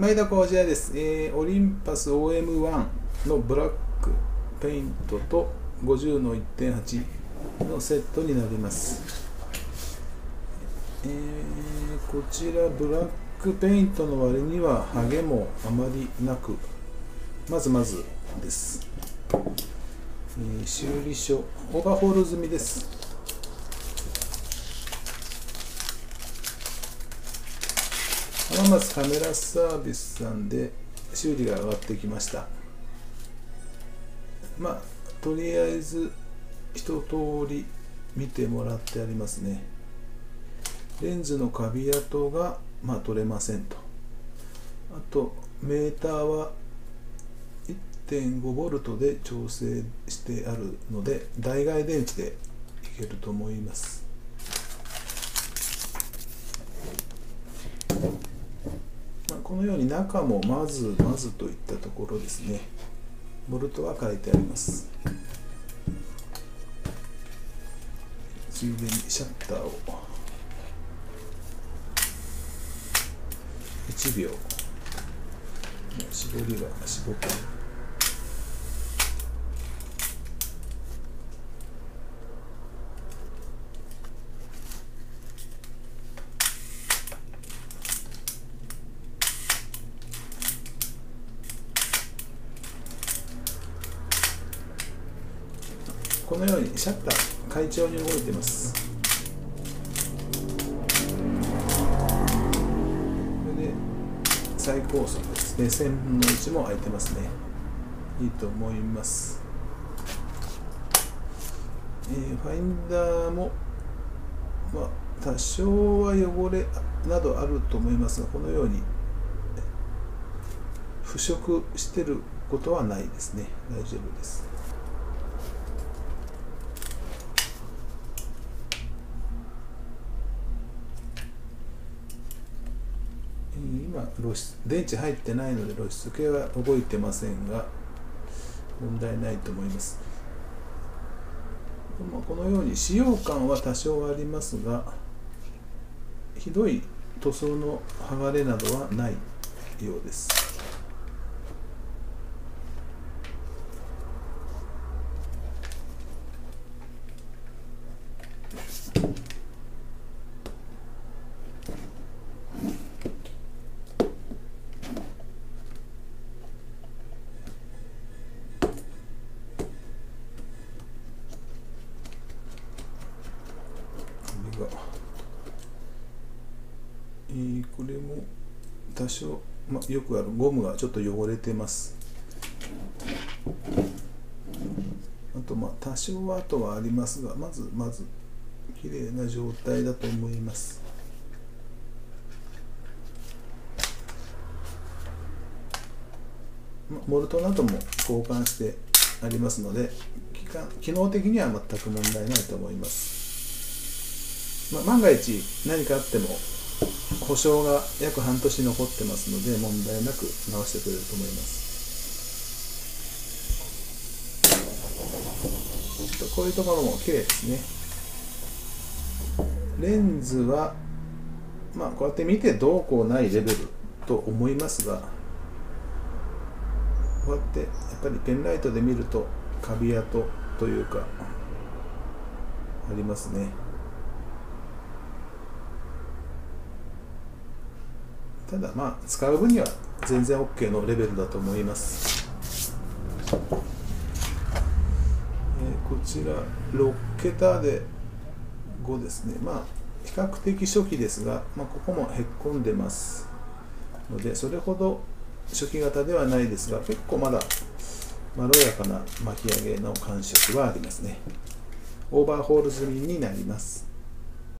前田浩二です、えー、オリンパス OM1 のブラックペイントと50の1.8のセットになります、えー、こちらブラックペイントの割にはハゲもあまりなくまずまずです、えー、修理書オーバーホール済みです。浜松カメラサービスさんで修理が上がってきました。まあとりあえず一通り見てもらってありますね。レンズのカビ跡がまあ取れませんと。あとメーターは 1.5V で調整してあるので代替電池でいけると思いますこのように中もまずまずといったところですね。ボルトは書いてあります。ついでにシャッターを。1秒。絞りは絞って。このようにシャッター快調に動いてます。これで最高速です。ね1000分の1も空いてますね。いいと思います。えー、ファインダーも、まあ、多少は汚れなどあると思いますがこのように腐食してることはないですね。大丈夫です。今露出電池入ってないので露出系は動いてませんが問題ないと思います。まこのように使用感は多少ありますがひどい塗装の剥がれなどはないようです。が、えー、これも多少、まあ、よくあるゴムがちょっと汚れてます。あとまあ多少は跡はありますがまずまず綺麗な状態だと思います。モルトなども交換してありますので機能的には全く問題ないと思います。まあ、万が一何かあっても保証が約半年残ってますので問題なく直してくれると思います。こういうところも綺麗ですね。レンズはまあこうやって見てどうこうないレベルと思いますがこうやってやっぱりペンライトで見るとカビ跡というかありますね。ただまあ使う分には全然 OK のレベルだと思います、えー、こちら6桁で5ですね。まあ比較的初期ですが、まあ、ここもへっこんでます。のでそれほど初期型ではないですが結構まだまろやかな巻き上げの感触はありますね。オーバーホール済みになります。